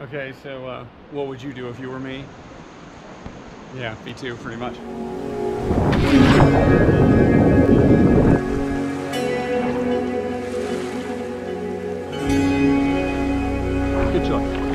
Okay, so uh, what would you do if you were me? Yeah, me too, pretty much. Good job.